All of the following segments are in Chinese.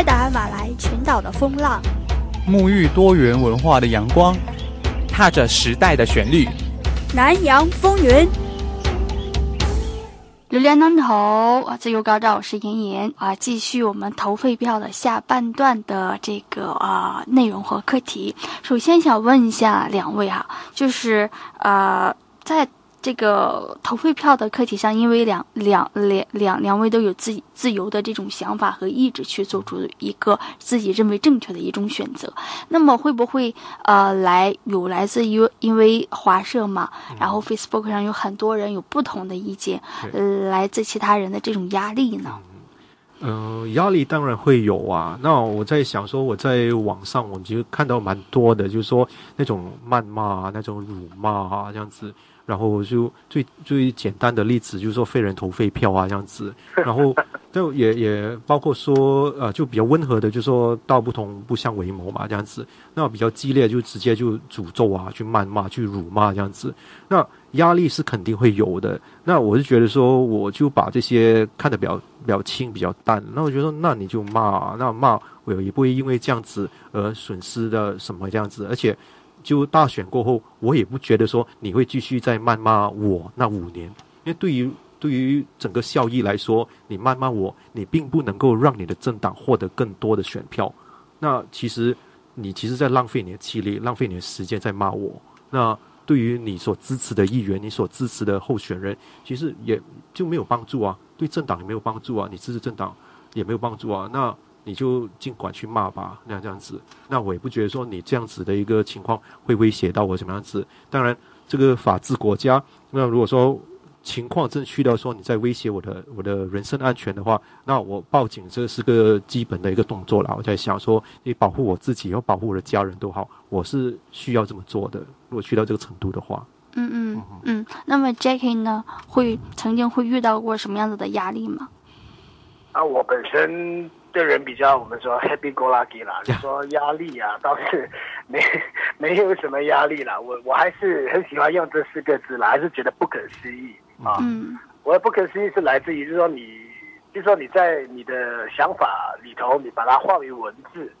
拍打马来群岛的风浪，沐浴多元文化的阳光，踏着时代的旋律，南洋风云。榴莲南头啊，自由高照，我是妍妍啊，继续我们投废票的下半段的这个啊内容和课题。首先想问一下两位哈，就是呃在。这个投废票的课题上，因为两两两两两位都有自己自由的这种想法和意志去做出一个自己认为正确的一种选择，那么会不会呃来有来自于因为华社嘛，然后 Facebook 上有很多人有不同的意见，呃来自其他人的这种压力呢？嗯，压力当然会有啊。那我在想说，我在网上我其实看到蛮多的，就是说那种谩骂啊、那种辱骂啊这样子。然后就最最简单的例子就是说废人投废票啊这样子，然后就也也包括说呃就比较温和的就说道不同不相为谋嘛这样子，那比较激烈就直接就诅咒啊去谩骂去辱骂这样子，那压力是肯定会有的。那我是觉得说我就把这些看得比较比较轻比较淡，那我觉得那你就骂，那骂我也不会因为这样子而损失的什么这样子，而且。就大选过后，我也不觉得说你会继续在谩骂我那五年，因为对于对于整个效益来说，你谩骂我，你并不能够让你的政党获得更多的选票。那其实你其实在浪费你的气力，浪费你的时间在骂我。那对于你所支持的议员，你所支持的候选人，其实也就没有帮助啊，对政党也没有帮助啊，你支持政党也没有帮助啊。那你就尽管去骂吧，那这样子，那我也不觉得说你这样子的一个情况会威胁到我什么样子。当然，这个法治国家，那如果说情况真去到说你在威胁我的我的人身安全的话，那我报警这是个基本的一个动作了。我在想说，你保护我自己，要保护我的家人都好，我是需要这么做的。如果去到这个程度的话，嗯嗯嗯，那么 Jackie 呢，会曾经会遇到过什么样子的压力吗？啊，我本身。的人比较，我们说 happy go lucky 啦，就说压力啊，倒是没 没有什么压力啦。我我还是很喜欢用这四个字啦，还是觉得不可思议啊。嗯，我的不可思议是来自于，就是说你，就是说你在你的想法里头，你把它化为文字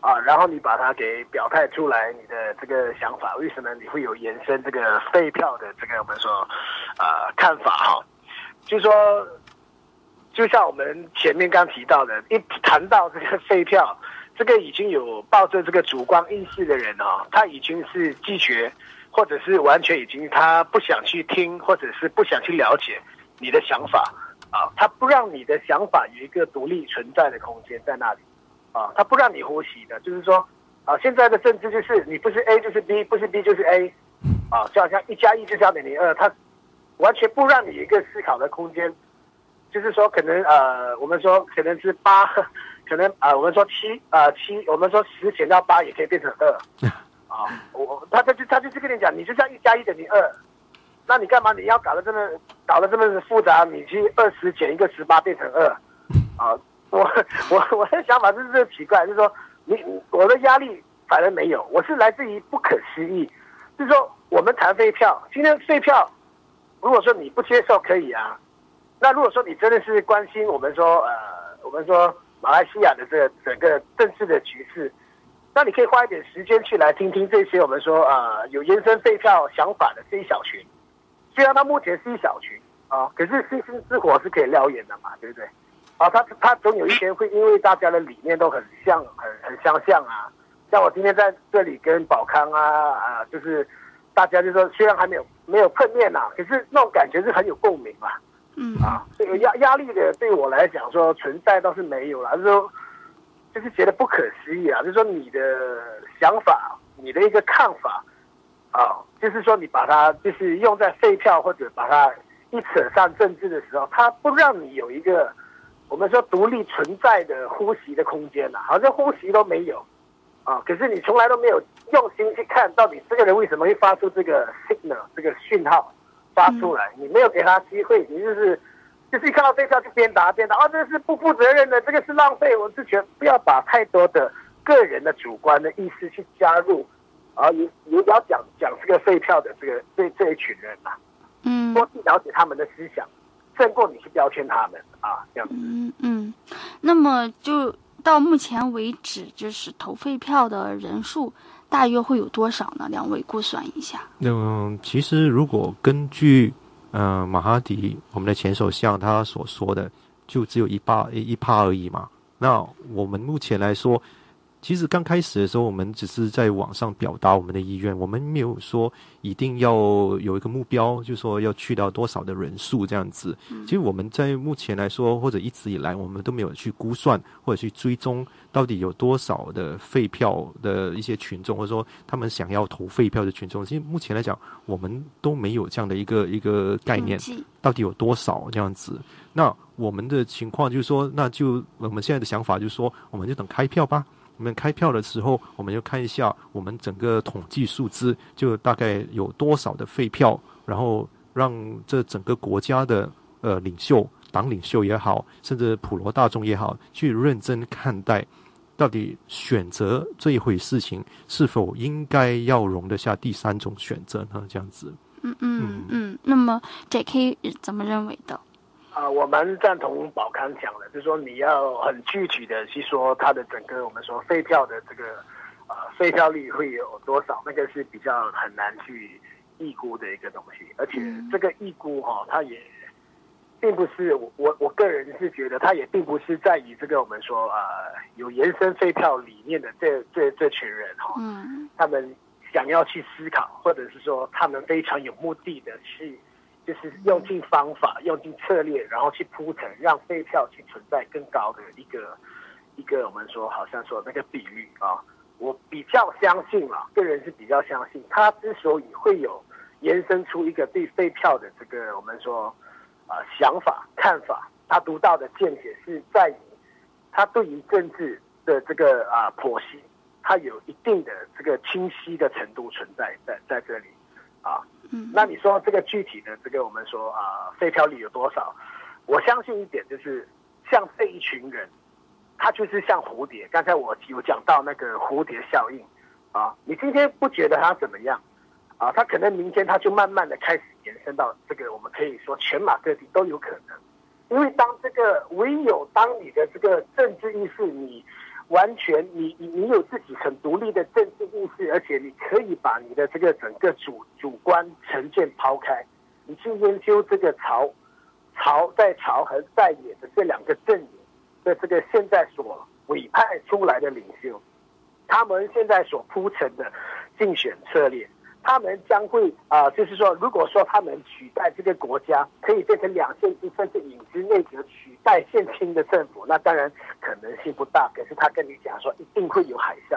啊，然后你把它给表态出来，你的这个想法，为什么你会有延伸这个废票的这个我们说呃看法哈？就是说。就像我们前面刚提到的，一谈到这个废票，这个已经有抱着这个主观意识的人哦，他已经是拒绝，或者是完全已经他不想去听，或者是不想去了解你的想法啊，他不让你的想法有一个独立存在的空间在那里啊，他不让你呼吸的，就是说啊，现在的政治就是你不是 A 就是 B，不是 B 就是 A 啊，就好像一加一就加等于二，他完全不让你一个思考的空间。就是说，可能呃，我们说可能是八，可能啊，我们说七啊七，我们说十减到八也可以变成二，啊，我他他就他就是跟你讲，你就像一加一等于二，那你干嘛你要搞得这么搞得这么复杂？你去二十减一个十八变成二，啊，我我我的想法就是这奇怪，就是说你我的压力反而没有，我是来自于不可思议，就是说我们谈废票，今天废票，如果说你不接受可以啊。那如果说你真的是关心我们说，呃，我们说马来西亚的这个整个政治的局势，那你可以花一点时间去来听听这些我们说，呃，有延伸废票想法的这一小群。虽然它目前是一小群啊，可是星星之火是可以燎原的嘛，对不对？啊，它它总有一天会因为大家的理念都很像，很很相像啊。像我今天在这里跟宝康啊啊，就是大家就说，虽然还没有没有碰面呐，可是那种感觉是很有共鸣嘛。嗯啊，这个压压力的对我来讲说存在倒是没有了，就是说，就是觉得不可思议啊，就是说你的想法，你的一个看法，啊，就是说你把它就是用在废票或者把它一扯上政治的时候，它不让你有一个我们说独立存在的呼吸的空间了，好像呼吸都没有，啊，可是你从来都没有用心去看到底这个人为什么会发出这个 signal 这个讯号。发出来，你没有给他机会，你就是就是一看到这票就鞭打鞭打，啊，这是不负责任的，这个是浪费。我是觉得不要把太多的个人的主观的意思去加入，啊，也也要讲讲这个废票的这个这这一群人呐，嗯，多去了解他们的思想，胜过你去标签他们啊，这样子。嗯嗯，那么就到目前为止，就是投废票的人数大约会有多少呢？两位估算一下。嗯，其实如果根据嗯马哈迪我们的前首相他所说的，就只有一帕一趴而已嘛。那我们目前来说。其实刚开始的时候，我们只是在网上表达我们的意愿，我们没有说一定要有一个目标，就说要去到多少的人数这样子。其实我们在目前来说，或者一直以来，我们都没有去估算或者去追踪到底有多少的废票的一些群众，或者说他们想要投废票的群众。其实目前来讲，我们都没有这样的一个一个概念，到底有多少这样子。那我们的情况就是说，那就我们现在的想法就是说，我们就等开票吧。我们开票的时候，我们就看一下我们整个统计数字，就大概有多少的废票，然后让这整个国家的呃领袖、党领袖也好，甚至普罗大众也好，去认真看待，到底选择这一回事情是否应该要容得下第三种选择呢？这样子。嗯嗯嗯。那么 J.K. 怎么认为的？啊，我们赞同宝康讲的，就是说你要很具体的去说它的整个我们说废票的这个啊废票率会有多少，那个是比较很难去预估的一个东西，而且这个预估哈，它也并不是我我我个人是觉得，它也并不是在于这个我们说呃有延伸废票理念的这这这群人哈，嗯，他们想要去思考，或者是说他们非常有目的的去。就是用尽方法，用尽策略，然后去铺陈，让废票去存在更高的一个一个我们说好像说那个比率啊，我比较相信啊，个人是比较相信，他之所以会有延伸出一个对废票的这个我们说啊想法看法，他独到的见解是在于他对于政治的这个啊剖析，他有一定的这个清晰的程度存在在在这里啊。那你说这个具体的这个我们说啊废票率有多少？我相信一点就是，像这一群人，他就是像蝴蝶。刚才我有讲到那个蝴蝶效应啊，你今天不觉得他怎么样啊？他可能明天他就慢慢的开始延伸到这个我们可以说全马各地都有可能，因为当这个唯有当你的这个政治意识你。完全，你你你有自己很独立的政治意识，而且你可以把你的这个整个主主观成见抛开，你去研究这个朝朝在朝和在野的这两个阵营的这个现在所委派出来的领袖，他们现在所铺陈的竞选策略。他们将会啊，就是说，如果说他们取代这个国家，可以变成两线制甚至影子内阁取代现清的政府，那当然可能性不大。可是他跟你讲说，一定会有海啸，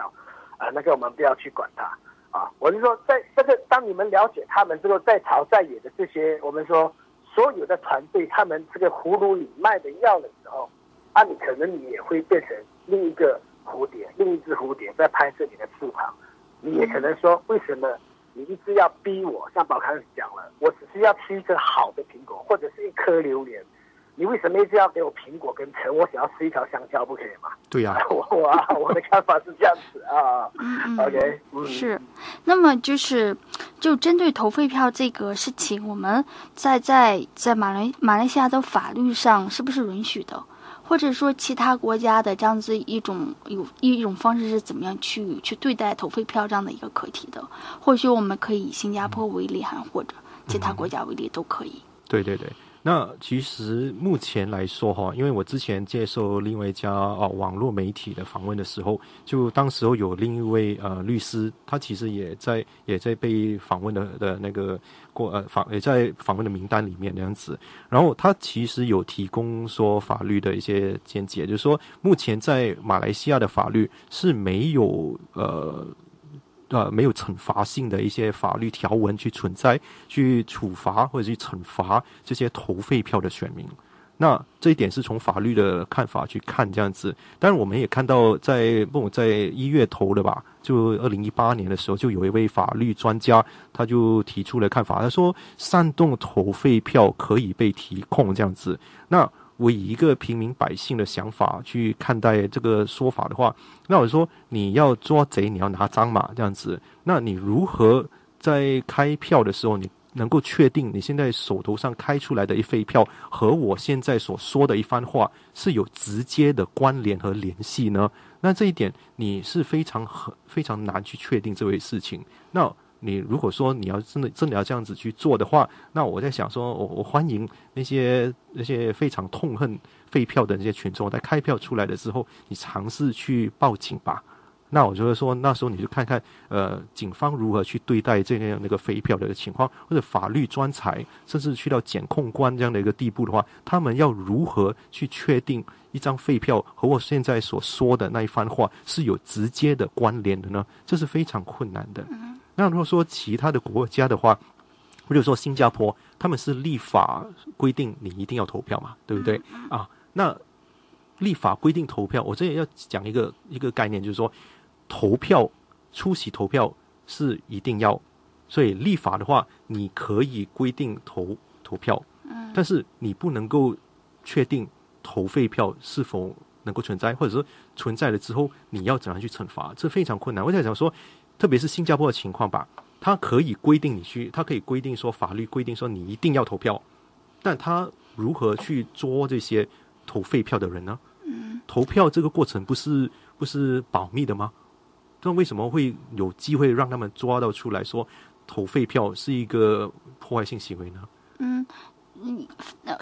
啊，那个我们不要去管他啊。我是说，在这个当你们了解他们这个在朝在野的这些，我们说所有的团队，他们这个葫芦里卖的药的时候，啊，你可能你也会变成另一个蝴蝶，另一只蝴蝶在拍摄你的翅膀，你也可能说为什么？你一直要逼我，像宝康讲了，我只是要吃一个好的苹果或者是一颗榴莲，你为什么一直要给我苹果跟橙？我想要吃一条香蕉，不可以吗？对呀，我我我的看法是这样子啊。嗯 OK，是。那么就是，就针对投废票这个事情，我们在在在马来马来西亚的法律上是不是允许的？或者说其他国家的这样子一种有一种方式是怎么样去去对待投废票这样的一个课题的？或许我们可以以新加坡为例，还或者其他国家为例都可以。对对对。那其实目前来说哈，因为我之前接受另外一家啊网络媒体的访问的时候，就当时候有另一位呃律师，他其实也在也在被访问的的那个过呃访也在访问的名单里面那样子。然后他其实有提供说法律的一些见解，就是说目前在马来西亚的法律是没有呃。呃，没有惩罚性的一些法律条文去存在，去处罚或者去惩罚这些投废票的选民。那这一点是从法律的看法去看这样子。但是我们也看到，在不在一月投的吧？就二零一八年的时候，就有一位法律专家，他就提出了看法，他说煽动投废票可以被提控这样子。那我以一个平民百姓的想法去看待这个说法的话，那我说你要抓贼，你要拿赃嘛，这样子。那你如何在开票的时候，你能够确定你现在手头上开出来的一废票和我现在所说的一番话是有直接的关联和联系呢？那这一点你是非常很非常难去确定这回事情。那你如果说你要真的真的要这样子去做的话，那我在想说，我我欢迎那些那些非常痛恨废票的那些群众，在开票出来的时候，你尝试去报警吧。那我觉得说，那时候你就看看，呃，警方如何去对待这样那个废票的情况，或者法律专才，甚至去到检控官这样的一个地步的话，他们要如何去确定一张废票和我现在所说的那一番话是有直接的关联的呢？这是非常困难的。那如果说其他的国家的话，或者说新加坡，他们是立法规定你一定要投票嘛，对不对？啊，那立法规定投票，我这里要讲一个一个概念，就是说。投票出席投票是一定要，所以立法的话，你可以规定投投票，嗯，但是你不能够确定投废票是否能够存在，或者说存在了之后你要怎样去惩罚，这非常困难。我在想说，特别是新加坡的情况吧，它可以规定你去，它可以规定说法律规定说你一定要投票，但他如何去捉这些投废票的人呢？嗯，投票这个过程不是不是保密的吗？那为什么会有机会让他们抓到出来说投废票是一个破坏性行为呢？嗯，嗯，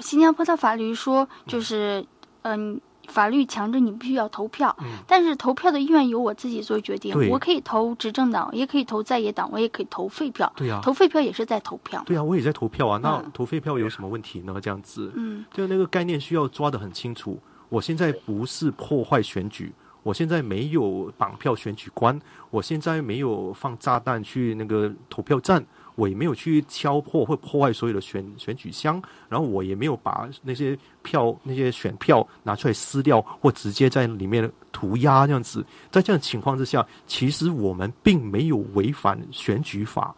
新加坡的法律说就是，嗯，法律强制你必须要投票，但是投票的意愿由我自己做决定。我可以投执政党，也可以投在野党，我也可以投废票。对呀，投废票也是在投票。对呀，我也在投票啊。那投废票有什么问题呢？这样子，嗯，就那个概念需要抓得很清楚。我现在不是破坏选举。我现在没有绑票选举官，我现在没有放炸弹去那个投票站，我也没有去敲破或破坏所有的选选举箱，然后我也没有把那些票那些选票拿出来撕掉或直接在里面涂鸦这样子。在这样情况之下，其实我们并没有违反选举法。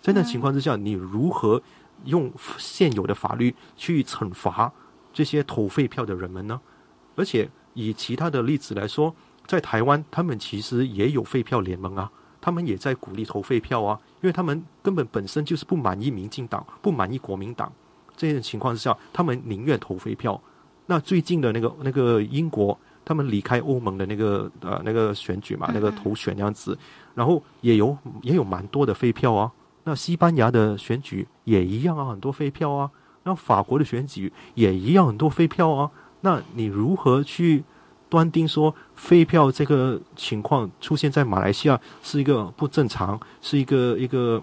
在那情况之下，你如何用现有的法律去惩罚这些投废票的人们呢？而且以其他的例子来说。在台湾，他们其实也有废票联盟啊，他们也在鼓励投废票啊，因为他们根本本身就是不满意民进党、不满意国民党这种情况之下，他们宁愿投废票。那最近的那个那个英国，他们离开欧盟的那个呃那个选举嘛，那个投选那样子，然后也有也有蛮多的废票啊。那西班牙的选举也一样啊，很多废票啊。那法国的选举也一样很多废票啊。那你如何去？断定说飞票这个情况出现在马来西亚是一个不正常，是一个一个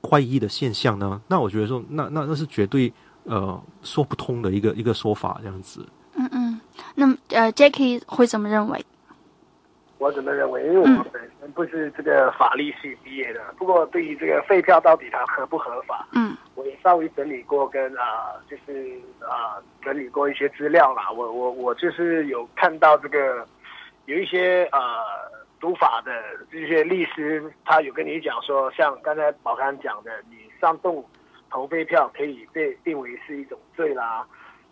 怪异的现象呢？那我觉得说，那那那是绝对呃说不通的一个一个说法，这样子。嗯嗯，那么呃，Jackie 会怎么认为？我怎么认为？因为我本身不是这个法律系毕业的，不过对于这个废票到底它合不合法，嗯，我也稍微整理过，跟啊，就是啊，整理过一些资料啦。我我我就是有看到这个有一些呃读法的这些律师，他有跟你讲说，像刚才宝康讲的，你上动投废票可以被定为是一种罪啦。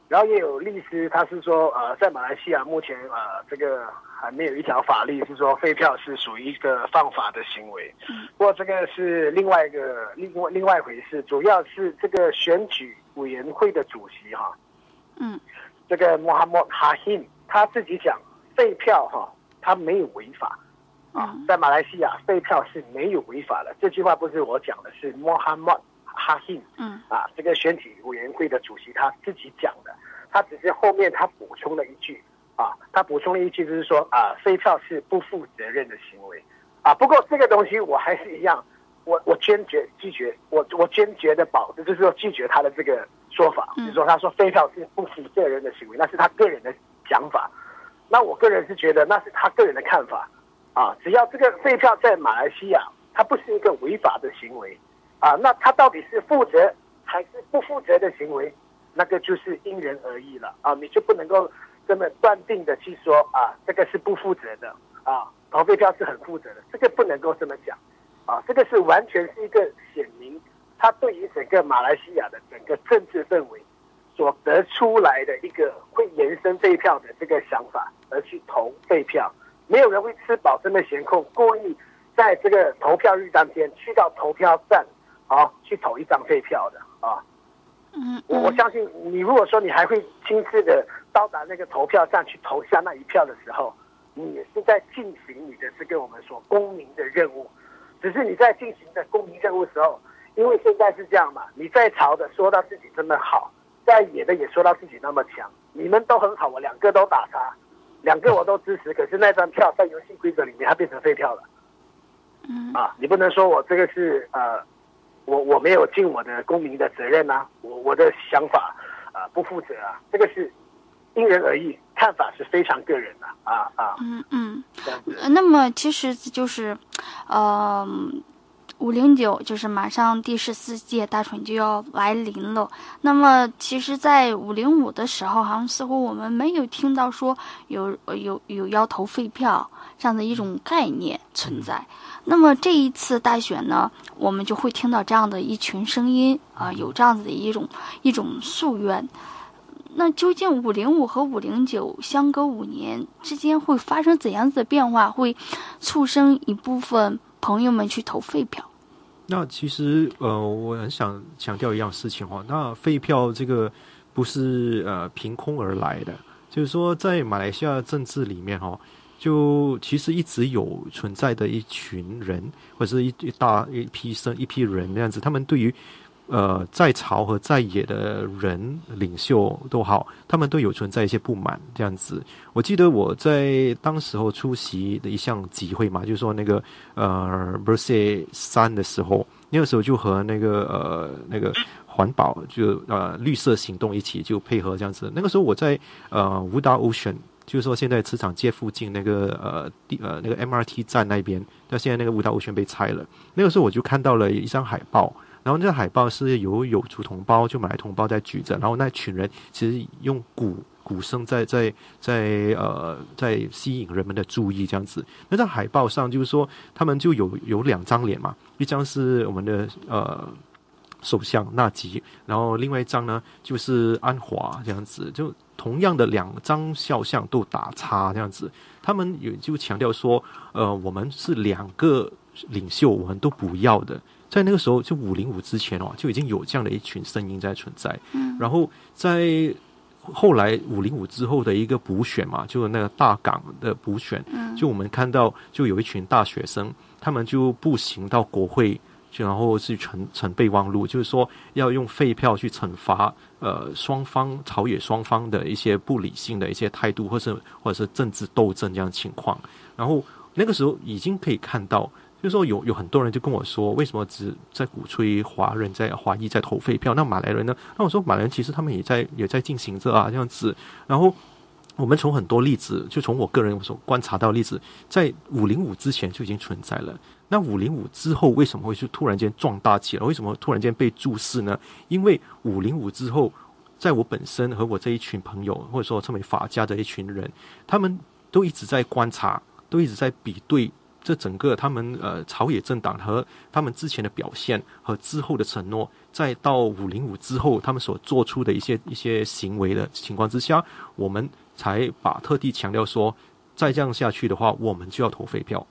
然后也有律师，他是说，呃，在马来西亚目前呃这个还没有一条法律是说废票是属于一个犯法的行为。不过这个是另外一个另外另外一回事，主要是这个选举委员会的主席哈，嗯，这个穆罕默哈辛他自己讲废票哈，他没有违法啊，在马来西亚废票是没有违法的。这句话不是我讲的，是穆罕默。哈信，嗯啊，这个选举委员会的主席他自己讲的，他只是后面他补充了一句，啊，他补充了一句就是说啊，飞票是不负责任的行为，啊，不过这个东西我还是一样，我我坚决拒绝，我我坚决的保，就是说拒绝他的这个说法，就是说他说飞票是不负责任的行为，那是他个人的想法，那我个人是觉得那是他个人的看法，啊，只要这个飞票在马来西亚，它不是一个违法的行为。啊，那他到底是负责还是不负责的行为？那个就是因人而异了啊！你就不能够这么断定的去说啊，这个是不负责的啊，投废票是很负责的，这个不能够这么讲啊！这个是完全是一个显明他对于整个马来西亚的整个政治氛围所得出来的一个会延伸废票的这个想法而去投废票，没有人会吃饱这么闲空，故意在这个投票日当天去到投票站。啊去投一张废票的啊。嗯我我相信你，如果说你还会亲自的到达那个投票站去投下那一票的时候，你也是在进行你的这个我们说公民的任务。只是你在进行的公民任务的时候，因为现在是这样嘛，你在朝的说到自己这么好，在野的也说到自己那么强，你们都很好，我两个都打他，两个我都支持，可是那张票在游戏规则里面它变成废票了。嗯啊，你不能说我这个是呃，我我没有尽我的公民的责任呐、我我的想法啊、不负责啊，这个是因人而异，看法是非常个人的啊啊嗯嗯。那么其实就是，呃，五零九就是马上第十四届大选就要来临了。那么其实，在五零五的时候，好像似乎我们没有听到说有呃有有要投废票这样的一种概念存在。那么这一次大选呢，我们就会听到这样的一群声音啊、有这样子的一种一种夙愿。那究竟五零五和五零九相隔五年之间会发生怎样子的变化，会促生一部分朋友们去投废票？那其实呃，我很想强调一样事情哦。那废票这个不是呃凭空而来的，就是说在马来西亚政治里面哦，就其实一直有存在的一群人，或者是一一大一批生一批人那样子，他们对于呃在朝和在野的人领袖都好，他们都有存在一些不满这样子。我记得我在当时候出席的一项集会嘛，就是说那个呃 b e r s e 三的时候，那个时候就和那个呃那个环保就呃绿色行动一起就配合这样子。那个时候我在呃吴达 Ocean。就是说，现在磁场街附近那个呃地呃那个 MRT 站那边，那现在那个舞蹈 Ocean 被拆了。那个时候我就看到了一张海报，然后这海报是由有族同胞就马来同胞在举着，然后那群人其实用鼓鼓声在在在呃在吸引人们的注意这样子。那在海报上就是说，他们就有有两张脸嘛，一张是我们的呃首相纳吉，然后另外一张呢就是安华这样子，就同样的两张肖像都打叉这样子。他们也就强调说，呃，我们是两个领袖，我们都不要的。在那个时候，就五零五之前哦，就已经有这样的一群声音在存在。嗯然后在后来五零五之后的一个补选嘛，就那个大港的补选，嗯就我们看到就有一群大学生，他们就步行到国会，就然后去成成备忘录，就是说要用废票去惩罚呃双方朝野双方的一些不理性的一些态度，或是或者是政治斗争这样情况。然后那个时候已经可以看到。就是说有有很多人就跟我说，为什么只在鼓吹华人在华裔在投废票？那马来人呢？那我说马来人其实他们也在也在进行着啊，这样子。然后我们从很多例子，就从我个人所观察到例子，在五零五之前就已经存在了。那五零五之后为什么会是突然间壮大起来？为什么突然间被注视呢？因为五零五之后，在我本身和我这一群朋友，或者说称为法家的一群人，他们都一直在观察，都一直在比对。这整个他们呃朝野政党和他们之前的表现和之后的承诺，再到五零五之后他们所做出的一些一些行为的情况之下，我们才把特地强调说，再这样下去的话，我们就要投废票。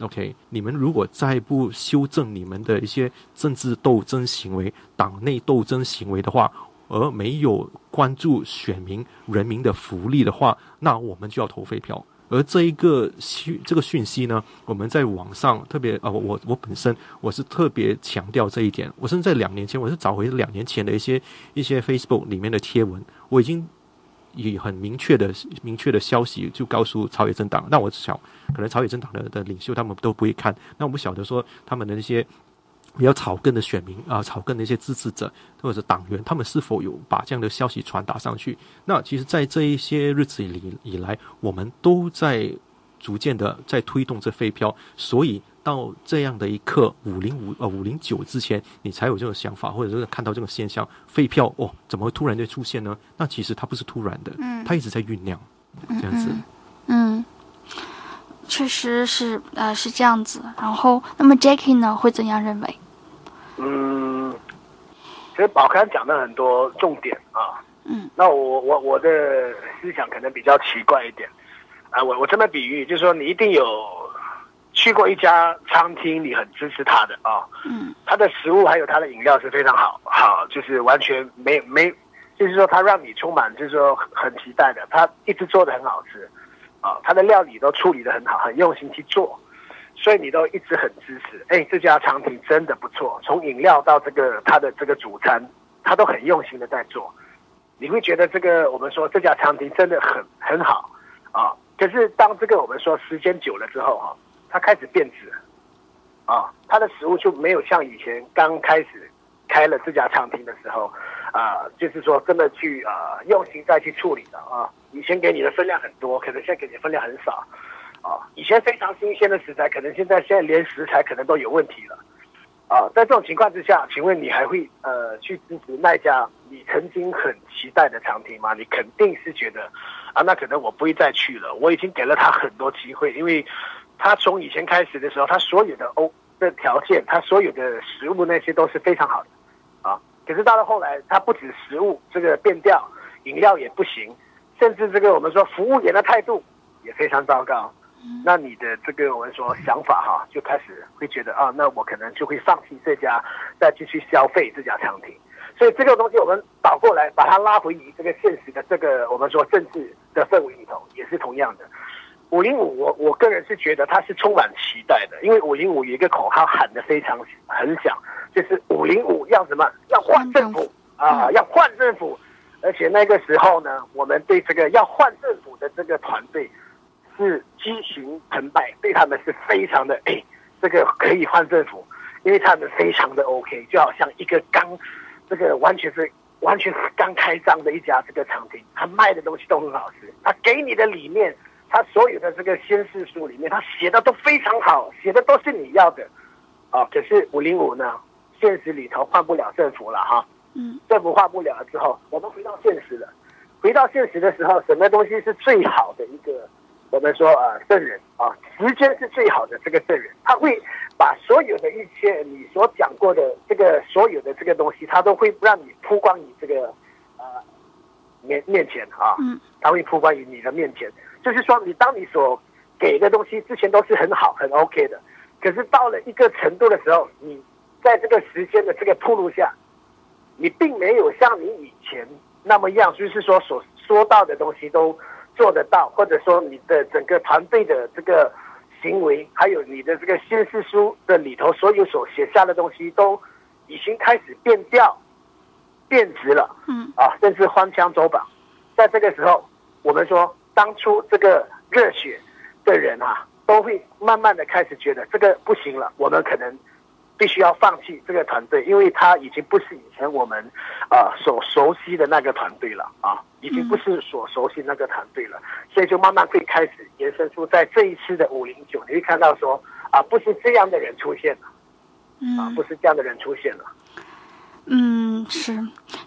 OK，你们如果再不修正你们的一些政治斗争行为、党内斗争行为的话，而没有关注选民人民的福利的话，那我们就要投废票。而这一个讯这个讯息呢，我们在网上特别啊、呃，我我本身我是特别强调这一点。我甚至在两年前，我是找回两年前的一些一些 Facebook 里面的贴文，我已经以很明确的明确的消息就告诉朝野政党。那我想，可能朝野政党的的领袖他们都不会看，那我们晓得说他们的那些。比较草根的选民啊，草根的一些支持者或者是党员，他们是否有把这样的消息传达上去？那其实，在这一些日子里以来，我们都在逐渐的在推动这废票，所以到这样的一刻，五零五呃五零九之前，你才有这种想法，或者是看到这种现象，废票哦，怎么会突然就出现呢？那其实它不是突然的，嗯它一直在酝酿，这样子。嗯，确实是呃是这样子。然后，那么 Jackie 呢会怎样认为？嗯，其实宝康讲了很多重点啊。嗯，那我我我的思想可能比较奇怪一点啊。我我这么比喻，就是说你一定有去过一家餐厅，你很支持他的啊，嗯他的食物还有他的饮料是非常好，好就是完全没没，就是说他让你充满就是说很期待的，他一直做的很好吃，啊，他的料理都处理的很好，很用心去做，所以你都一直很支持。哎，这家餐厅真的不错，从饮料到这个他的这个主餐，他都很用心的在做，你会觉得这个我们说这家餐厅真的很很好啊。可是当这个我们说时间久了之后哈、它开始变质。啊，它的食物就没有像以前刚开始开了这家餐厅的时候，啊、就是说真的去啊、用心再去处理的啊。以前给你的分量很多，可能现在给你的分量很少，啊，以前非常新鲜的食材，可能现在现在连食材可能都有问题了，啊，在这种情况之下，请问你还会呃去支持那家你曾经很期待的餐厅吗？你肯定是觉得啊，那可能我不会再去了，我已经给了他很多机会，因为他从以前开始的时候，他所有的欧的条件，他所有的食物那些都是非常好的，啊，可是到了后来，他不止食物这个变调，饮料也不行，甚至这个我们说服务员的态度也非常糟糕。那你的这个我们说想法哈，就开始会觉得啊，那我可能就会放弃这家，再继续消费这家餐厅。所以这个东西我们倒过来把它拉回于这个现实的这个我们说政治的氛围里头，也是同样的。五零五，我我个人是觉得它是充满期待的，因为五零五有一个口号喊得非常很响，就是五零五要什么？要换政府啊，要换政府。而且那个时候呢，我们对这个要换政府的这个团队是激情澎湃，对他们是非常的哎，这个可以换政府，因为他们非常的 OK，就好像一个刚这个完全是完全是刚开张的一家这个餐厅，他卖的东西都很好吃，他给你的理念，他所有的这个宣誓书里面，他写的都非常好，写的都是你要的啊。可是五零五呢，现实里头换不了政府了哈。嗯政府换不了了之后，我们回到现实了。回到现实的时候，什么东西是最好的一个？我们说啊，圣人啊，时间是最好的这个证人，他会把所有的一切你所讲过的这个所有的这个东西，他都会让你曝光你这个呃面面前啊，嗯他会曝光于你的面前。就是说，你当你所给的东西之前都是很好很 OK 的，可是到了一个程度的时候，你在这个时间的这个铺路下，你并没有像你以前那么样，就是说所说到的东西都做得到，或者说你的整个团队的这个行为，还有你的这个宣誓书的里头所有所写下的东西，都已经开始变调、变质了嗯啊，甚至翻腔走板。在这个时候，我们说当初这个热血的人啊，都会慢慢的开始觉得这个不行了，我们可能必须要放弃这个团队，因为他已经不是以前我们啊、所熟悉的那个团队了啊，已经不是所熟悉那个团队了，所以就慢慢会开始延伸出在这一次的五零九，你会看到说啊，不是这样的人出现了啊，嗯。不是这样的人出现了。嗯，是，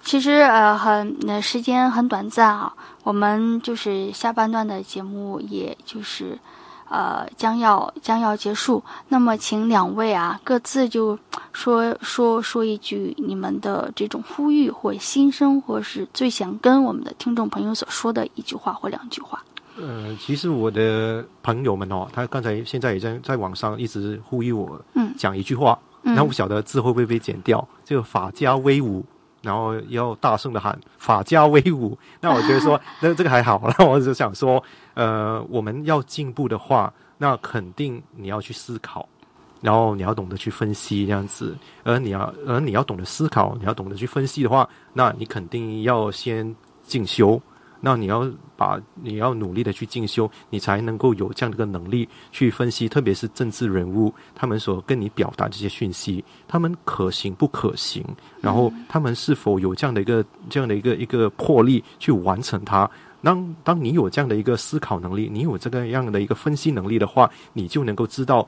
其实呃很呃时间很短暂啊，我们就是下半段的节目，也就是呃将要将要结束。那么，请两位啊各自就 说说说一句你们的这种呼吁或心声，或是最想跟我们的听众朋友所说的一句话或两句话。呃，其实我的朋友们哦，他刚才现在也在在网上一直呼吁我嗯讲一句话，嗯然后不晓得字会不会被剪掉，就法家威武，然后要大声的喊法家威武。那我觉得说，那这个还好，那 我就想说，呃，我们要进步的话，那肯定你要去思考。然后你要懂得去分析这样子，而你要而你要懂得思考，你要懂得去分析的话，那你肯定要先进修，那你要把你要努力的去进修，你才能够有这样的一个能力去分析，特别是政治人物他们所跟你表达这些讯息，他们可行不可行，然后他们是否有这样的一个这样的一个一个魄力去完成它。当当你有这样的一个思考能力，你有这个样的一个分析能力的话，你就能够知道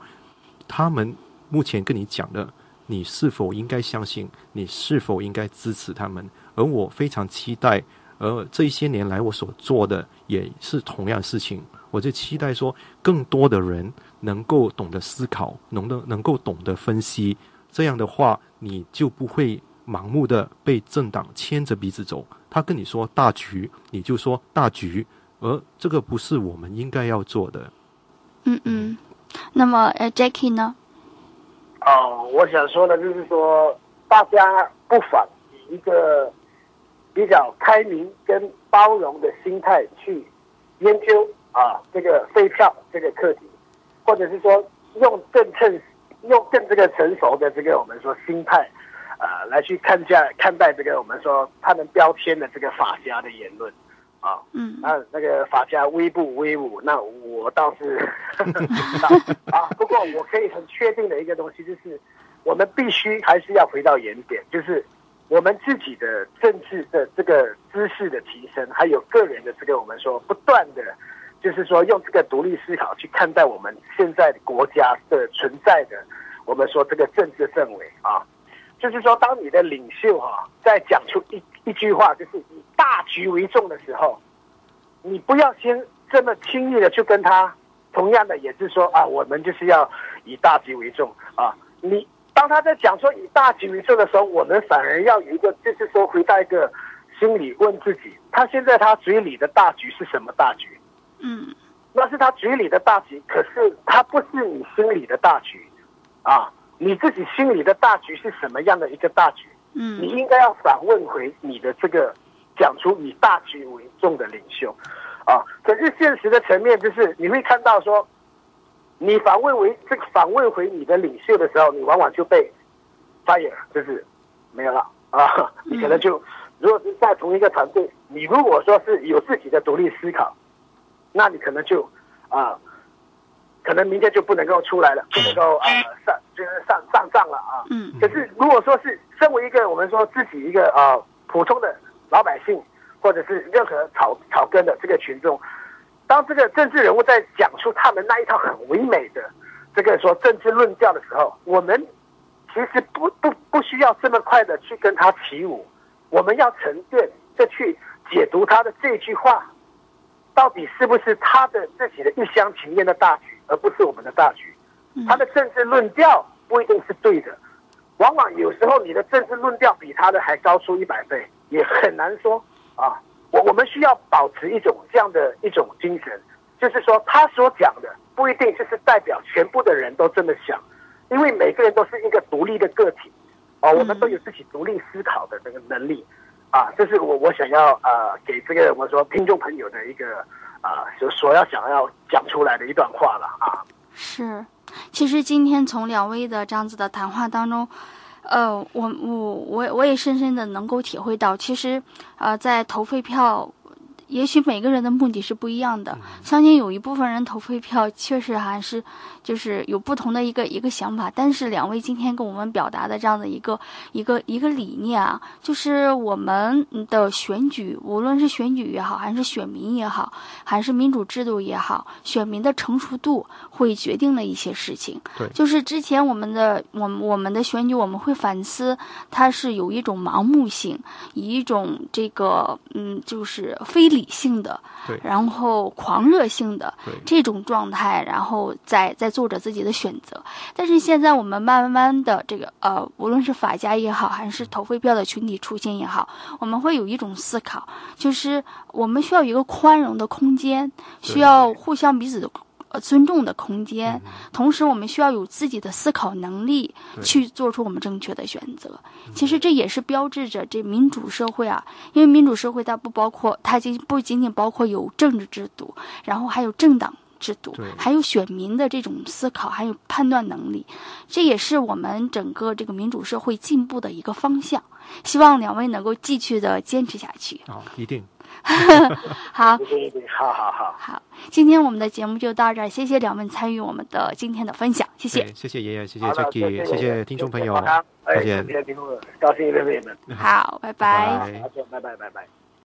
他们目前跟你讲的，你是否应该相信，你是否应该支持他们。而我非常期待，而这一些年来我所做的也是同样的事情。我就期待说，更多的人能够懂得思考，能得能够懂得分析。这样的话，你就不会盲目的被政党牵着鼻子走。他跟你说大局，你就说大局，而这个不是我们应该要做的。嗯嗯那么呃，Jackie 呢？哦，我想说的就是说，大家不妨以一个比较开明跟包容的心态去研究啊这个废票这个课题，或者是说用更称用更这个成熟的这个我们说心态啊来去看下看待这个我们说他们标签的这个法家的言论啊。嗯那那个法家威不威武？那我倒是不知道啊。不过我可以很确定的一个东西就是，我们必须还是要回到原点，就是我们自己的政治的这个知识的提升，还有个人的这个我们说不断的，就是说用这个独立思考去看待我们现在国家的存在的，我们说这个政治氛围啊。就是说，当你的领袖哈、在讲出一一句话，就是以大局为重的时候，你不要先这么轻易的去跟他，同样的也是说啊，我们就是要以大局为重啊。你当他在讲说以大局为重的时候，我们反而要有一个，就是说回到一个心里问自己，他现在他嘴里的大局是什么大局？嗯那是他嘴里的大局，可是他不是你心里的大局啊。你自己心里的大局是什么样的一个大局？嗯你嗯应该要反问回你的这个讲出以大局为重的领袖，啊，可是现实的层面就是你会看到说，你反问回这个反问回你的领袖的时候，你往往就被 fire，就是没有了啊，你可能就如果是在同一个团队，你如果说是有自己的独立思考，那你可能就啊。可能明天就不能够出来了，不能够啊上就是上上账了啊。嗯可是如果说是身为一个我们说自己一个啊普通的老百姓，或者是任何草草根的这个群众，当这个政治人物在讲述他们那一套很唯美的这个说政治论调的时候，我们其实不不不需要这么快的去跟他起舞，我们要沉淀再去解读他的这句话，到底是不是他的自己的一厢情愿的大局，而不是我们的大局。他的政治论调不一定是对的，往往有时候你的政治论调比他的还高出一百倍，也很难说啊。我我们需要保持一种这样的一种精神，就是说他所讲的不一定就是代表全部的人都这么想，因为每个人都是一个独立的个体，哦，我们都有自己独立思考的这个能力，啊，这是我我想要呃给这个我说听众朋友的一个啊所所要想要讲出来的一段话了啊。是，其实今天从两位的这样子的谈话当中，呃，我我我我也深深的能够体会到，其实呃，在投废票。也许每个人的目的是不一样的，相信有一部分人投废票 确实还是就是有不同的一个一个想法。但是两位今天跟我们表达的这样的一个一个一个理念啊，就是我们的选举，无论是选举也好，还是选民也好，还是民主制度也好，选民的成熟度会决定了一些事情。对就是之前我们的我们我们的选举，我们会反思，它是有一种盲目性，以一种这个嗯，就是非理性的，对然后狂热性的对这种状态，然后再再做着自己的选择。但是现在我们慢慢的这个呃，无论是法家也好，还是投废票的群体出现也好，我们会有一种思考，就是我们需要一个宽容的空间，需要互相彼此的。呃，尊重的空间，同时我们需要有自己的思考能力，去做出我们正确的选择。其实这也是标志着这民主社会啊，因为民主社会它不包括，它仅不仅仅包括有政治制度，然后还有政党制度，还有选民的这种思考，还有判断能力，这也是我们整个这个民主社会进步的一个方向。希望两位能够继续的坚持下去。啊，一定。好，对对对，好好好。好，今天我们的节目就到这儿，谢谢两位参与我们的今天的分享，谢谢。谢谢爷爷，谢谢好的 Jackie，谢谢听众朋友，哎，再见谢谢听众，高兴认识你们，好，拜拜。拜好，拜拜拜拜。